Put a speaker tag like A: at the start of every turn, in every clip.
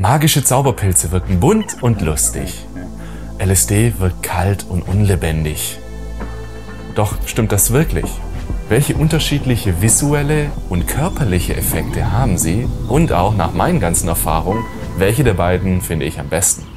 A: Magische Zauberpilze wirken bunt und lustig. LSD wirkt kalt und unlebendig. Doch stimmt das wirklich? Welche unterschiedliche visuelle und körperliche Effekte haben sie? Und auch nach meinen ganzen Erfahrungen, welche der beiden finde ich am besten?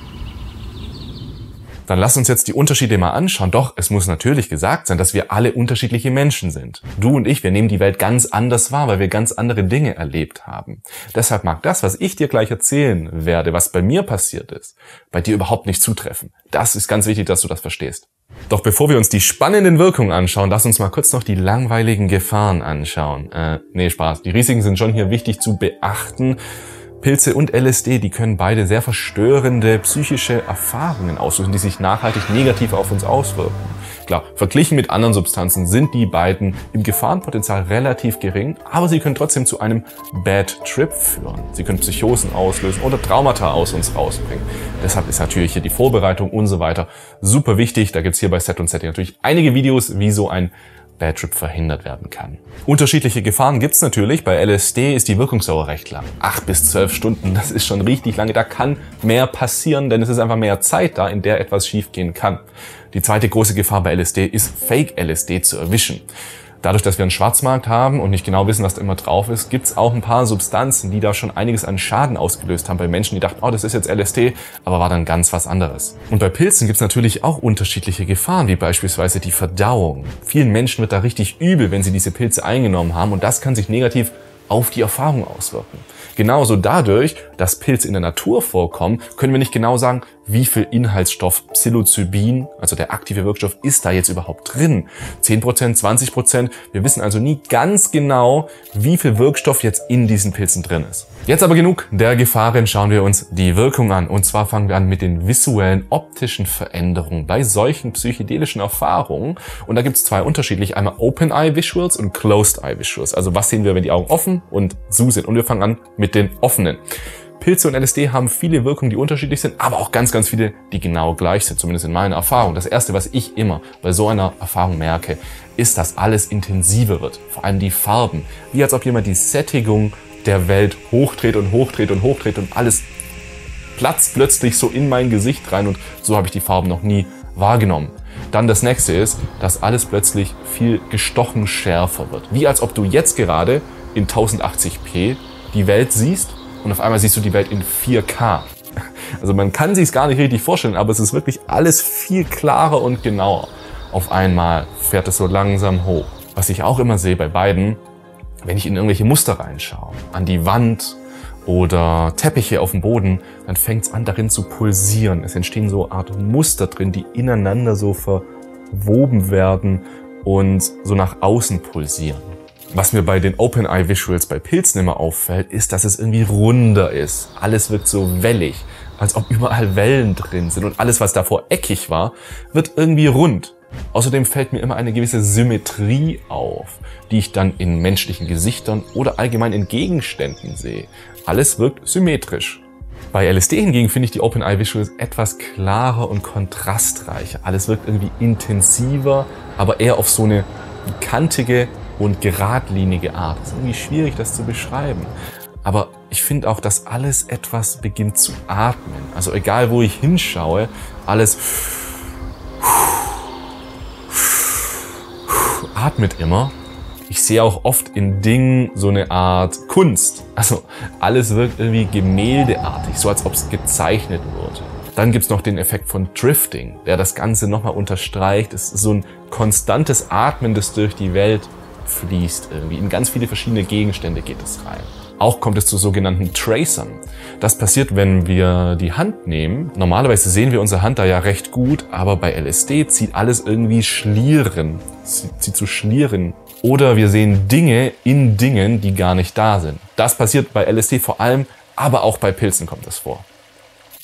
A: Dann lass uns jetzt die Unterschiede mal anschauen. Doch, es muss natürlich gesagt sein, dass wir alle unterschiedliche Menschen sind. Du und ich, wir nehmen die Welt ganz anders wahr, weil wir ganz andere Dinge erlebt haben. Deshalb mag das, was ich dir gleich erzählen werde, was bei mir passiert ist, bei dir überhaupt nicht zutreffen. Das ist ganz wichtig, dass du das verstehst. Doch bevor wir uns die spannenden Wirkungen anschauen, lass uns mal kurz noch die langweiligen Gefahren anschauen. Äh, nee, Spaß. Die Risiken sind schon hier wichtig zu beachten. Pilze und LSD, die können beide sehr verstörende psychische Erfahrungen auslösen, die sich nachhaltig negativ auf uns auswirken. Klar, verglichen mit anderen Substanzen sind die beiden im Gefahrenpotenzial relativ gering, aber sie können trotzdem zu einem Bad Trip führen. Sie können Psychosen auslösen oder Traumata aus uns rausbringen. Deshalb ist natürlich hier die Vorbereitung und so weiter super wichtig. Da gibt's hier bei Set und Setting natürlich einige Videos, wie so ein Bad Trip verhindert werden kann. Unterschiedliche Gefahren gibt's natürlich. Bei LSD ist die Wirkungsdauer recht lang. Acht bis zwölf Stunden, das ist schon richtig lange. Da kann mehr passieren, denn es ist einfach mehr Zeit da, in der etwas schiefgehen kann. Die zweite große Gefahr bei LSD ist Fake-LSD zu erwischen. Dadurch, dass wir einen Schwarzmarkt haben und nicht genau wissen, was da immer drauf ist, gibt es auch ein paar Substanzen, die da schon einiges an Schaden ausgelöst haben bei Menschen, die dachten, oh, das ist jetzt LSD, aber war dann ganz was anderes. Und bei Pilzen gibt es natürlich auch unterschiedliche Gefahren, wie beispielsweise die Verdauung. Vielen Menschen wird da richtig übel, wenn sie diese Pilze eingenommen haben und das kann sich negativ auf die Erfahrung auswirken. Genauso dadurch, dass Pilze in der Natur vorkommen, können wir nicht genau sagen, wie viel Inhaltsstoff Psilocybin, also der aktive Wirkstoff, ist da jetzt überhaupt drin. 10%, 20%. Wir wissen also nie ganz genau, wie viel Wirkstoff jetzt in diesen Pilzen drin ist. Jetzt aber genug der Gefahren, schauen wir uns die Wirkung an. Und zwar fangen wir an mit den visuellen, optischen Veränderungen bei solchen psychedelischen Erfahrungen. Und da gibt es zwei unterschiedliche, einmal Open Eye Visuals und Closed Eye Visuals. Also was sehen wir, wenn die Augen offen und zu sind. Und wir fangen an mit den offenen. Pilze und LSD haben viele Wirkungen, die unterschiedlich sind, aber auch ganz, ganz viele, die genau gleich sind, zumindest in meiner Erfahrung. Das erste, was ich immer bei so einer Erfahrung merke, ist, dass alles intensiver wird. Vor allem die Farben. Wie als ob jemand die Sättigung der Welt hochdreht und hochdreht und hochdreht und alles platzt plötzlich so in mein Gesicht rein und so habe ich die Farben noch nie wahrgenommen. Dann das nächste ist, dass alles plötzlich viel gestochen schärfer wird. Wie als ob du jetzt gerade in 1080p die Welt siehst und auf einmal siehst du die Welt in 4K. Also man kann sich es gar nicht richtig vorstellen, aber es ist wirklich alles viel klarer und genauer. Auf einmal fährt es so langsam hoch. Was ich auch immer sehe bei beiden, wenn ich in irgendwelche Muster reinschaue, an die Wand oder Teppiche auf dem Boden, dann fängt es an darin zu pulsieren. Es entstehen so Art Muster drin, die ineinander so verwoben werden und so nach außen pulsieren. Was mir bei den Open Eye Visuals bei Pilzen immer auffällt, ist, dass es irgendwie runder ist. Alles wirkt so wellig, als ob überall Wellen drin sind und alles, was davor eckig war, wird irgendwie rund. Außerdem fällt mir immer eine gewisse Symmetrie auf, die ich dann in menschlichen Gesichtern oder allgemein in Gegenständen sehe. Alles wirkt symmetrisch. Bei LSD hingegen finde ich die Open Eye Visuals etwas klarer und kontrastreicher. Alles wirkt irgendwie intensiver, aber eher auf so eine kantige, und geradlinige Art. Es ist irgendwie schwierig, das zu beschreiben. Aber ich finde auch, dass alles etwas beginnt zu atmen. Also egal, wo ich hinschaue, alles atmet immer. Ich sehe auch oft in Dingen so eine Art Kunst. Also alles wirkt irgendwie gemäldeartig, so als ob es gezeichnet wurde. Dann gibt's noch den Effekt von Drifting, der das Ganze nochmal unterstreicht. Es ist so ein konstantes Atmen, das durch die Welt fließt irgendwie. In ganz viele verschiedene Gegenstände geht es rein. Auch kommt es zu sogenannten Tracern. Das passiert, wenn wir die Hand nehmen. Normalerweise sehen wir unsere Hand da ja recht gut, aber bei LSD zieht alles irgendwie Schlieren. Zieht zu Schlieren. Oder wir sehen Dinge in Dingen, die gar nicht da sind. Das passiert bei LSD vor allem, aber auch bei Pilzen kommt es vor.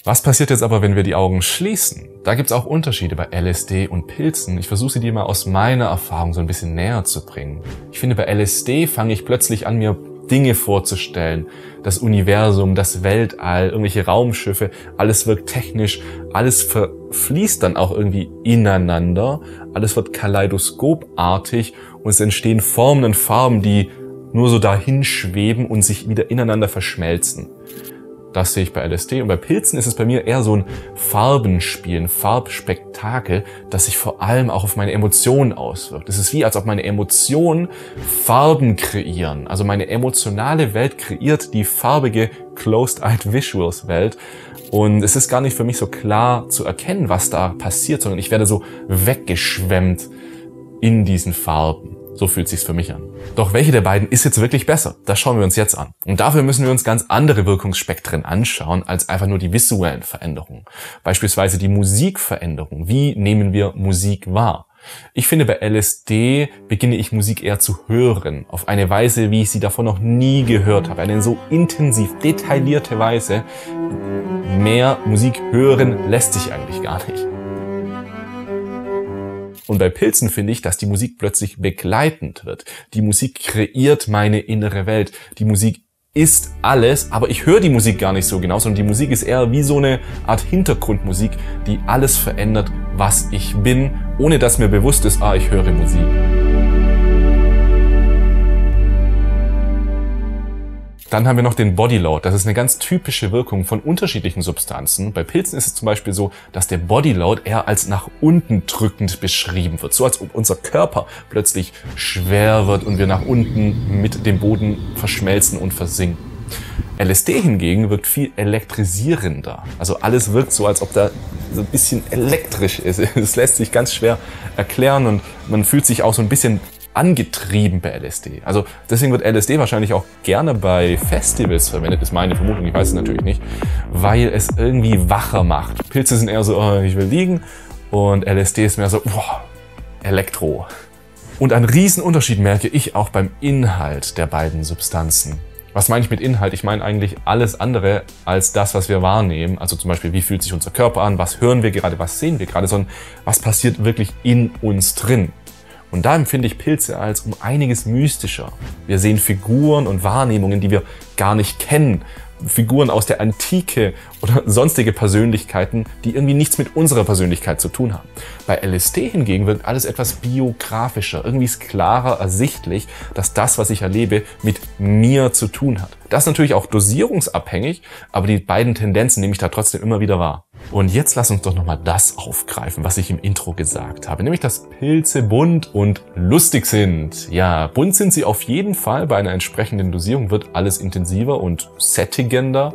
A: Was passiert jetzt aber, wenn wir die Augen schließen? Da gibt's auch Unterschiede bei LSD und Pilzen. Ich versuche sie dir mal aus meiner Erfahrung so ein bisschen näher zu bringen. Ich finde, bei LSD fange ich plötzlich an, mir Dinge vorzustellen. Das Universum, das Weltall, irgendwelche Raumschiffe, alles wirkt technisch, alles verfließt dann auch irgendwie ineinander, alles wird kaleidoskopartig und es entstehen Formen und Farben, die nur so dahin schweben und sich wieder ineinander verschmelzen. Das sehe ich bei LSD und bei Pilzen ist es bei mir eher so ein Farbenspiel, ein Farbspektakel, das sich vor allem auch auf meine Emotionen auswirkt. Es ist wie, als ob meine Emotionen Farben kreieren. Also meine emotionale Welt kreiert die farbige Closed-Eyed Visuals Welt. Und es ist gar nicht für mich so klar zu erkennen, was da passiert, sondern ich werde so weggeschwemmt in diesen Farben. So fühlt sich's für mich an. Doch welche der beiden ist jetzt wirklich besser? Das schauen wir uns jetzt an. Und dafür müssen wir uns ganz andere Wirkungsspektren anschauen als einfach nur die visuellen Veränderungen. Beispielsweise die Musikveränderung. Wie nehmen wir Musik wahr? Ich finde, bei LSD beginne ich Musik eher zu hören, auf eine Weise, wie ich sie davon noch nie gehört habe. Eine so intensiv, detaillierte Weise. Mehr Musik hören lässt sich eigentlich gar nicht. Und bei Pilzen finde ich, dass die Musik plötzlich begleitend wird. Die Musik kreiert meine innere Welt. Die Musik ist alles, aber ich höre die Musik gar nicht so genau, sondern die Musik ist eher wie so eine Art Hintergrundmusik, die alles verändert, was ich bin, ohne dass mir bewusst ist, ah, ich höre Musik. Dann haben wir noch den Bodyload. Das ist eine ganz typische Wirkung von unterschiedlichen Substanzen. Bei Pilzen ist es zum Beispiel so, dass der Bodyload eher als nach unten drückend beschrieben wird. So als ob unser Körper plötzlich schwer wird und wir nach unten mit dem Boden verschmelzen und versinken. LSD hingegen wirkt viel elektrisierender. Also alles wirkt so, als ob da so ein bisschen elektrisch ist. Es lässt sich ganz schwer erklären und man fühlt sich auch so ein bisschen angetrieben bei LSD. Also deswegen wird LSD wahrscheinlich auch gerne bei Festivals verwendet, ist meine Vermutung, ich weiß es natürlich nicht, weil es irgendwie wacher macht. Pilze sind eher so, oh, ich will liegen und LSD ist mehr so, boah, Elektro. Und einen riesen Unterschied merke ich auch beim Inhalt der beiden Substanzen. Was meine ich mit Inhalt? Ich meine eigentlich alles andere als das, was wir wahrnehmen. Also zum Beispiel, wie fühlt sich unser Körper an? Was hören wir gerade? Was sehen wir gerade? Sondern was passiert wirklich in uns drin? Und da empfinde ich Pilze als um einiges mystischer. Wir sehen Figuren und Wahrnehmungen, die wir gar nicht kennen. Figuren aus der Antike oder sonstige Persönlichkeiten, die irgendwie nichts mit unserer Persönlichkeit zu tun haben. Bei LSD hingegen wirkt alles etwas biografischer. Irgendwie ist klarer ersichtlich, dass das, was ich erlebe, mit mir zu tun hat. Das ist natürlich auch dosierungsabhängig, aber die beiden Tendenzen nehme ich da trotzdem immer wieder wahr. Und jetzt lass uns doch nochmal das aufgreifen, was ich im Intro gesagt habe, nämlich dass Pilze bunt und lustig sind. Ja, bunt sind sie auf jeden Fall. Bei einer entsprechenden Dosierung wird alles intensiver und sättigender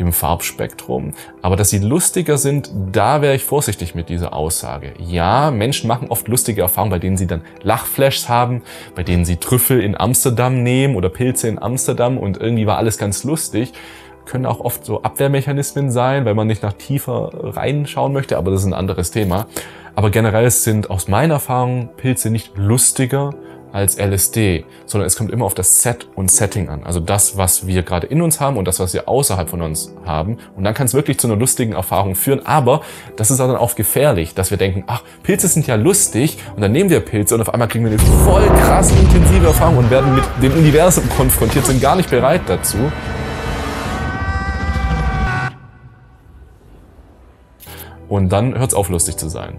A: im Farbspektrum. Aber dass sie lustiger sind, da wäre ich vorsichtig mit dieser Aussage. Ja, Menschen machen oft lustige Erfahrungen, bei denen sie dann Lachflashs haben, bei denen sie Trüffel in Amsterdam nehmen oder Pilze in Amsterdam und irgendwie war alles ganz lustig können auch oft so Abwehrmechanismen sein, weil man nicht nach tiefer reinschauen möchte, aber das ist ein anderes Thema. Aber generell sind aus meiner Erfahrung Pilze nicht lustiger als LSD, sondern es kommt immer auf das Set und Setting an. Also das, was wir gerade in uns haben und das, was wir außerhalb von uns haben. Und dann kann es wirklich zu einer lustigen Erfahrung führen. Aber das ist auch dann auch gefährlich, dass wir denken, ach, Pilze sind ja lustig und dann nehmen wir Pilze und auf einmal kriegen wir eine voll krass intensive Erfahrung und werden mit dem Universum konfrontiert, sind gar nicht bereit dazu. Und dann hört es auf, lustig zu sein.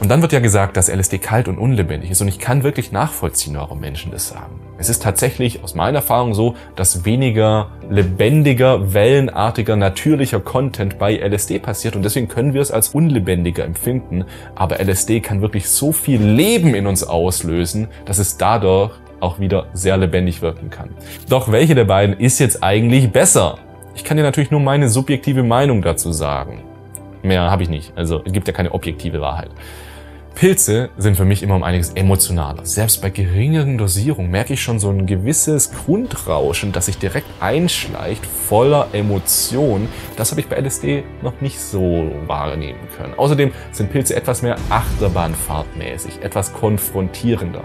A: Und dann wird ja gesagt, dass LSD kalt und unlebendig ist. Und ich kann wirklich nachvollziehen, warum Menschen das sagen. Es ist tatsächlich aus meiner Erfahrung so, dass weniger lebendiger, wellenartiger, natürlicher Content bei LSD passiert. Und deswegen können wir es als unlebendiger empfinden. Aber LSD kann wirklich so viel Leben in uns auslösen, dass es dadurch auch wieder sehr lebendig wirken kann. Doch welche der beiden ist jetzt eigentlich besser? Ich kann dir natürlich nur meine subjektive Meinung dazu sagen. Mehr habe ich nicht. Also es gibt ja keine objektive Wahrheit. Pilze sind für mich immer um einiges emotionaler. Selbst bei geringeren Dosierungen merke ich schon so ein gewisses Grundrauschen, das sich direkt einschleicht, voller Emotion. Das habe ich bei LSD noch nicht so wahrnehmen können. Außerdem sind Pilze etwas mehr Achterbahnfahrtmäßig, etwas konfrontierender.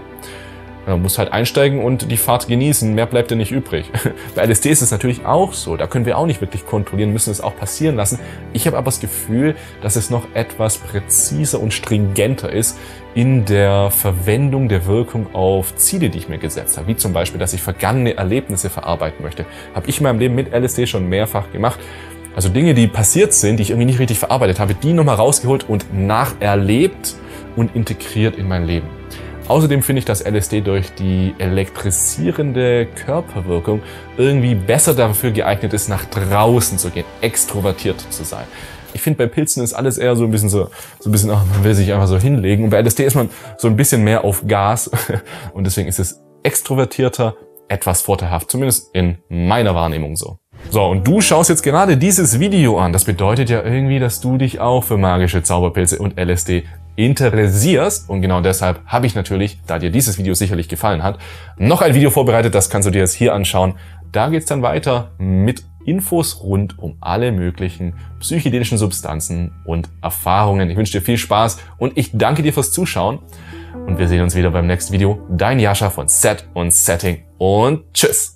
A: Man muss halt einsteigen und die Fahrt genießen. Mehr bleibt ja nicht übrig. Bei LSD ist es natürlich auch so. Da können wir auch nicht wirklich kontrollieren, müssen es auch passieren lassen. Ich habe aber das Gefühl, dass es noch etwas präziser und stringenter ist in der Verwendung der Wirkung auf Ziele, die ich mir gesetzt habe. Wie zum Beispiel, dass ich vergangene Erlebnisse verarbeiten möchte. Habe ich in meinem Leben mit LSD schon mehrfach gemacht. Also Dinge, die passiert sind, die ich irgendwie nicht richtig verarbeitet habe, die nochmal rausgeholt und nacherlebt und integriert in mein Leben. Außerdem finde ich, dass LSD durch die elektrisierende Körperwirkung irgendwie besser dafür geeignet ist, nach draußen zu gehen, extrovertiert zu sein. Ich finde, bei Pilzen ist alles eher so ein bisschen so, so ein bisschen, ach, man will sich einfach so hinlegen. Und bei LSD ist man so ein bisschen mehr auf Gas. Und deswegen ist es extrovertierter, etwas vorteilhaft. Zumindest in meiner Wahrnehmung so. So, und du schaust jetzt gerade dieses Video an. Das bedeutet ja irgendwie, dass du dich auch für magische Zauberpilze und LSD interessierst. Und genau deshalb habe ich natürlich, da dir dieses Video sicherlich gefallen hat, noch ein Video vorbereitet. Das kannst du dir jetzt hier anschauen. Da geht's dann weiter mit Infos rund um alle möglichen psychedelischen Substanzen und Erfahrungen. Ich wünsche dir viel Spaß und ich danke dir fürs Zuschauen. Und wir sehen uns wieder beim nächsten Video. Dein Jascha von Set und Setting und tschüss.